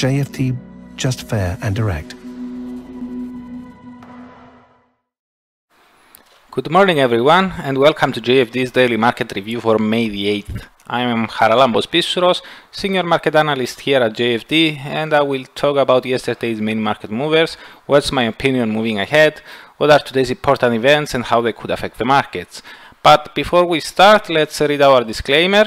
JFD, just fair and direct. Good morning everyone and welcome to JFD's daily market review for May the 8th. I am Charalambos Pissouros, senior market analyst here at JFD and I will talk about yesterday's main market movers, what's my opinion moving ahead, what are today's important events and how they could affect the markets. But before we start, let's read our disclaimer.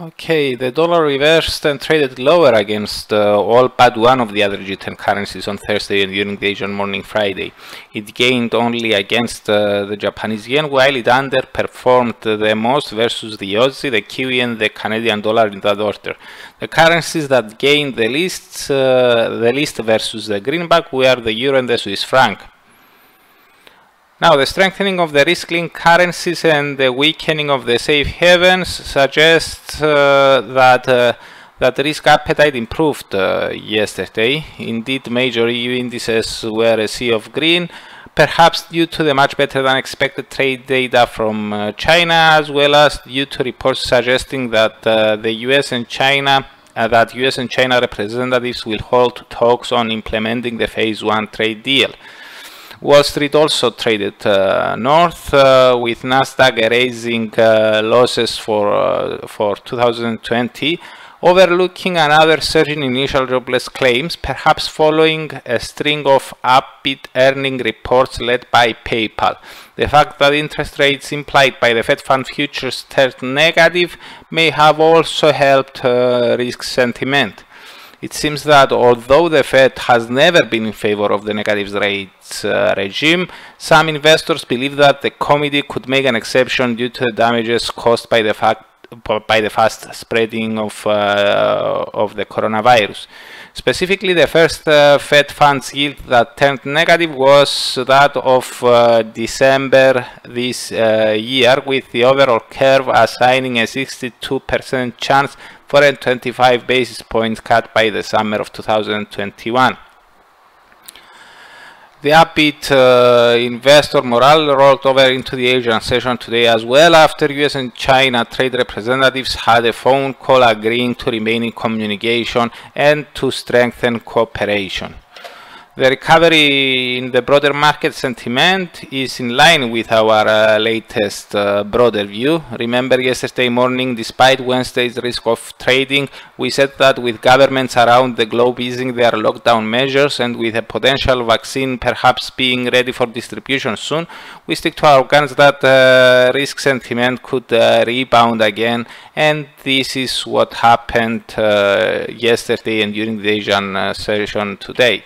Okay, the dollar reversed and traded lower against uh, all but one of the other G10 currencies on Thursday and during the Asian morning Friday. It gained only against uh, the Japanese yen, while it underperformed the most versus the Aussie, the Kiwi and the Canadian dollar in that order. The currencies that gained the least, uh, the least versus the greenback were the euro and the Swiss franc. Now, the strengthening of the risk-linked currencies and the weakening of the safe havens suggests uh, that uh, that risk appetite improved uh, yesterday. Indeed, major EU indices were a sea of green, perhaps due to the much better than expected trade data from uh, China, as well as due to reports suggesting that uh, the US and China uh, that US and China representatives will hold talks on implementing the Phase 1 trade deal. Wall Street also traded uh, north uh, with Nasdaq erasing uh, losses for uh, for 2020 overlooking another surge in initial jobless claims perhaps following a string of upbeat earning reports led by PayPal. The fact that interest rates implied by the Fed fund futures turned negative may have also helped uh, risk sentiment. It seems that although the Fed has never been in favor of the negative rates uh, regime, some investors believe that the committee could make an exception due to the damages caused by the fact by the fast spreading of uh, of the coronavirus. Specifically, the first uh, Fed funds yield that turned negative was that of uh, December this uh, year, with the overall curve assigning a 62% chance for a 25 basis points cut by the summer of 2021. The upbeat uh, investor morale rolled over into the Asian session today as well after US and China trade representatives had a phone call agreeing to remain in communication and to strengthen cooperation. The recovery in the broader market sentiment is in line with our uh, latest uh, broader view. Remember yesterday morning, despite Wednesday's risk of trading, we said that with governments around the globe easing their lockdown measures and with a potential vaccine perhaps being ready for distribution soon, we stick to our guns that uh, risk sentiment could uh, rebound again and this is what happened uh, yesterday and during the Asian uh, session today.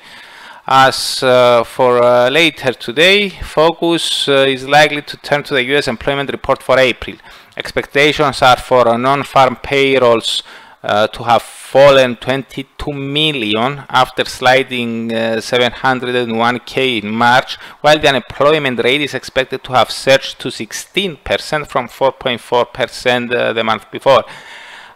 As uh, for uh, later today, focus uh, is likely to turn to the US employment report for April. Expectations are for non-farm payrolls uh, to have fallen 22 million after sliding 701k in March, while the unemployment rate is expected to have surged to 16% from 4.4% uh, the month before.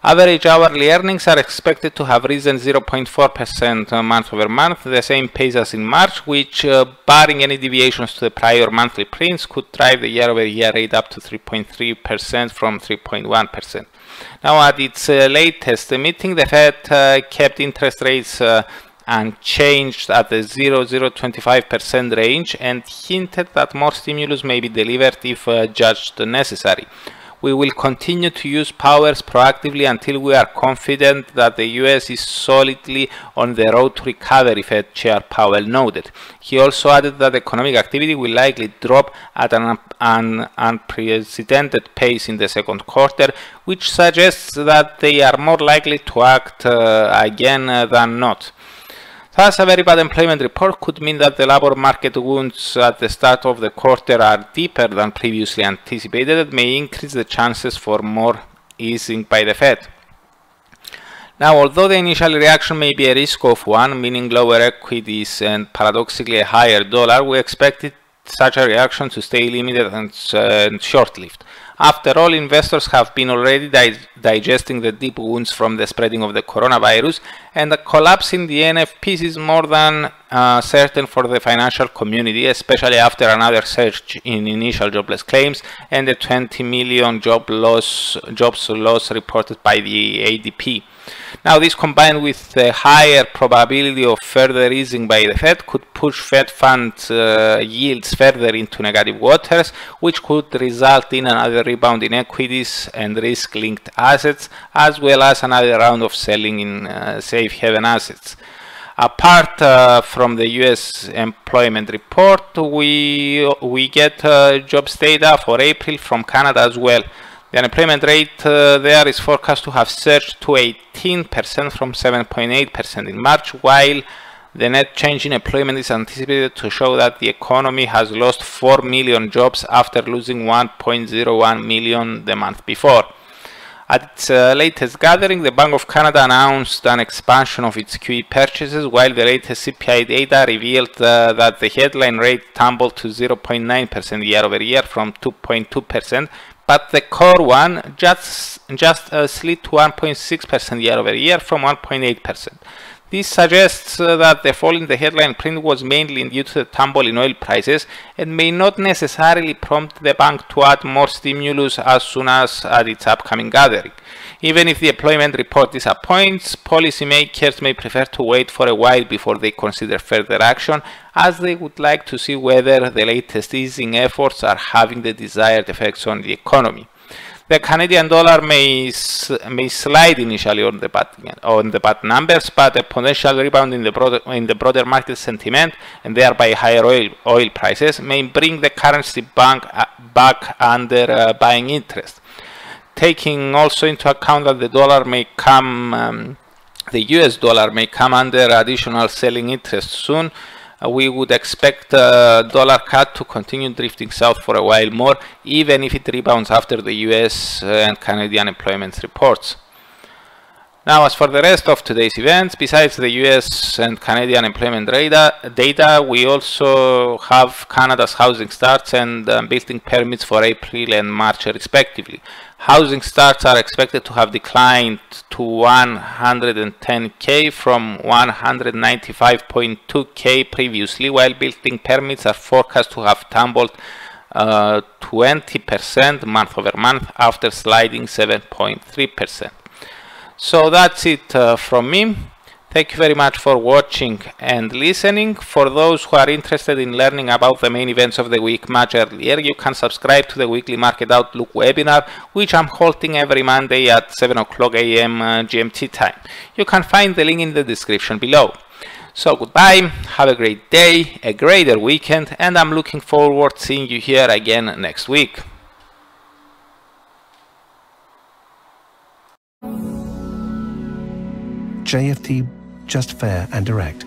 Average hourly earnings are expected to have risen 0.4% month over month, the same pace as in March, which, uh, barring any deviations to the prior monthly prints, could drive the year-over-year rate up to 3.3% from 3.1%. Now, at its uh, latest meeting, the Fed uh, kept interest rates uh, unchanged at the 0.025% range and hinted that more stimulus may be delivered if uh, judged necessary we will continue to use powers proactively until we are confident that the US is solidly on the road to recovery, Fed Chair Powell noted. He also added that economic activity will likely drop at an, an unprecedented pace in the second quarter, which suggests that they are more likely to act uh, again uh, than not. Thus, a very bad employment report could mean that the labor market wounds at the start of the quarter are deeper than previously anticipated and may increase the chances for more easing by the Fed. Now, although the initial reaction may be a risk of one, meaning lower equities and paradoxically a higher dollar, we expected such a reaction to stay limited and, uh, and short-lived. After all, investors have been already di digesting the deep wounds from the spreading of the coronavirus, and the collapse in the NFPs is more than uh, certain for the financial community, especially after another surge in initial jobless claims and the 20 million job loss, jobs loss reported by the ADP. Now, this combined with the higher probability of further easing by the Fed could push Fed fund uh, yields further into negative waters, which could result in another rebound in equities and risk-linked assets, as well as another round of selling in uh, safe haven assets. Apart uh, from the U.S. employment report, we we get uh, jobs data for April from Canada as well. The unemployment rate uh, there is forecast to have surged to 18% from 7.8% in March, while the net change in employment is anticipated to show that the economy has lost 4 million jobs after losing 1.01 million the month before. At its uh, latest gathering, the Bank of Canada announced an expansion of its QE purchases, while the latest CPI data revealed uh, that the headline rate tumbled to 0.9% year over year from 2.2%, but the core one just, just uh, slid to 1.6% year over year from 1.8%. This suggests uh, that the fall in the headline print was mainly due to the tumble in oil prices and may not necessarily prompt the bank to add more stimulus as soon as at its upcoming gathering. Even if the employment report disappoints, policymakers may prefer to wait for a while before they consider further action, as they would like to see whether the latest easing efforts are having the desired effects on the economy. The Canadian dollar may may slide initially on the bad on the bad numbers, but a potential rebound in the broader in the broader market sentiment and thereby higher oil oil prices may bring the currency bank uh, back under uh, buying interest. Taking also into account that the dollar may come, um, the US dollar may come under additional selling interest soon, we would expect uh, dollar CAD to continue drifting south for a while more, even if it rebounds after the US uh, and Canadian employment reports. Now, as for the rest of today's events, besides the US and Canadian employment data, data we also have Canada's housing starts and um, building permits for April and March respectively. Housing starts are expected to have declined to 110k from 195.2k previously, while building permits are forecast to have tumbled 20% uh, month over month after sliding 7.3%. So that's it uh, from me. Thank you very much for watching and listening. For those who are interested in learning about the main events of the week much earlier, you can subscribe to the weekly Market Outlook webinar, which I'm holding every Monday at 7 o'clock a.m. Uh, GMT time. You can find the link in the description below. So goodbye, have a great day, a greater weekend, and I'm looking forward to seeing you here again next week. JFD, just fair and direct.